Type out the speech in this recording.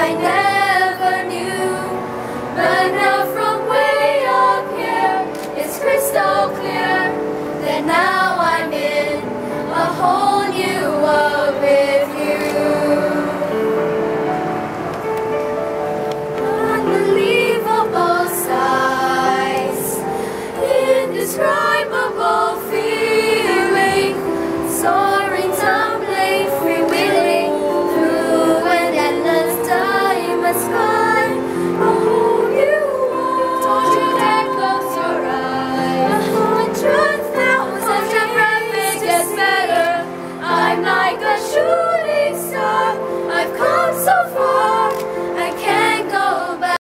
I never knew. But now from way up here, it's crystal clear that now I'm in a whole new world with you. Unbelievable sights, indescribable. so far.